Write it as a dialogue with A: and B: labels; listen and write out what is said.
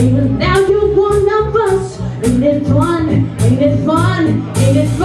A: Even now you're one of us, and it's fun, ain't it fun, and it's